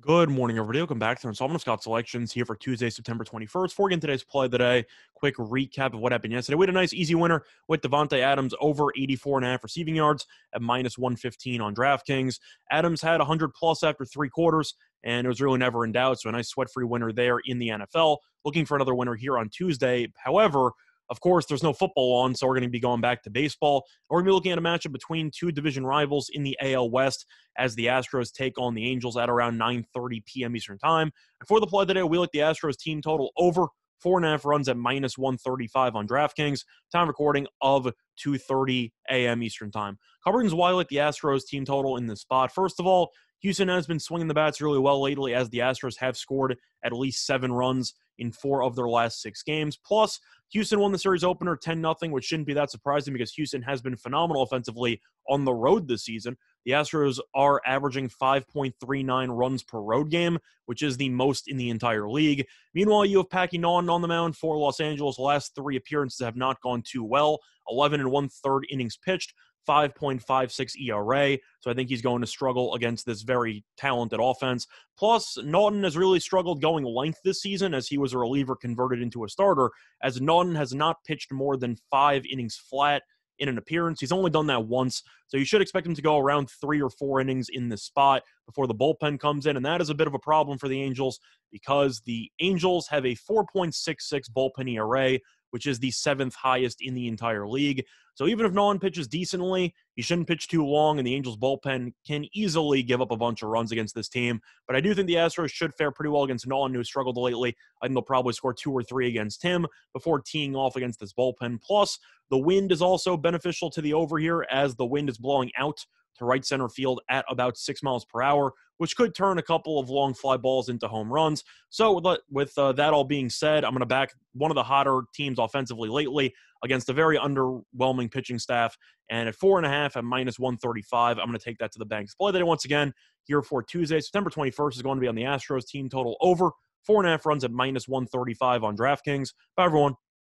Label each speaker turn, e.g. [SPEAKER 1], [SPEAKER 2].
[SPEAKER 1] Good morning, everybody. Welcome back to the installment of Scott Selections here for Tuesday, September 21st. For again today's play of the day, quick recap of what happened yesterday. We had a nice easy winner with Davante Adams over 84 and a half receiving yards at minus 115 on DraftKings. Adams had 100 plus after three quarters, and it was really never in doubt. So a nice sweat-free winner there in the NFL. Looking for another winner here on Tuesday. However, of course, there's no football on, so we're going to be going back to baseball. We're going to be looking at a matchup between two division rivals in the AL West as the Astros take on the Angels at around 9:30 p.m. Eastern Time. And for the play today, we like the Astros team total over four and a half runs at minus 135 on DraftKings. Time recording of 2:30 a.m. Eastern Time. Coverings why I like the Astros team total in this spot. First of all, Houston has been swinging the bats really well lately as the Astros have scored at least seven runs in four of their last six games. Plus, Houston won the series opener 10 0, which shouldn't be that surprising because Houston has been phenomenal offensively on the road this season. The Astros are averaging 5.39 runs per road game, which is the most in the entire league. Meanwhile, you have Packy Naughton on the mound for Los Angeles. last three appearances have not gone too well. 11 and one third innings pitched, 5.56 ERA. So I think he's going to struggle against this very talented offense. Plus, Naughton has really struggled going length this season as he was a reliever converted into a starter, as Naughton has not pitched more than five innings flat in an appearance. He's only done that once, so you should expect him to go around three or four innings in this spot before the bullpen comes in. And that is a bit of a problem for the Angels because the Angels have a 4.66 bullpen ERA, which is the seventh highest in the entire league. So even if Nolan pitches decently, he shouldn't pitch too long, and the Angels bullpen can easily give up a bunch of runs against this team. But I do think the Astros should fare pretty well against Nolan, who struggled lately. I think they'll probably score two or three against him before teeing off against this bullpen. Plus, the wind is also beneficial to the over here as the wind is blowing out to right center field at about six miles per hour, which could turn a couple of long fly balls into home runs. So, with, with uh, that all being said, I'm going to back one of the hotter teams offensively lately against a very underwhelming pitching staff. And at four and a half at minus 135, I'm going to take that to the bank. Play that once again here for Tuesday, September 21st is going to be on the Astros team total over four and a half runs at minus 135 on DraftKings. Bye, everyone.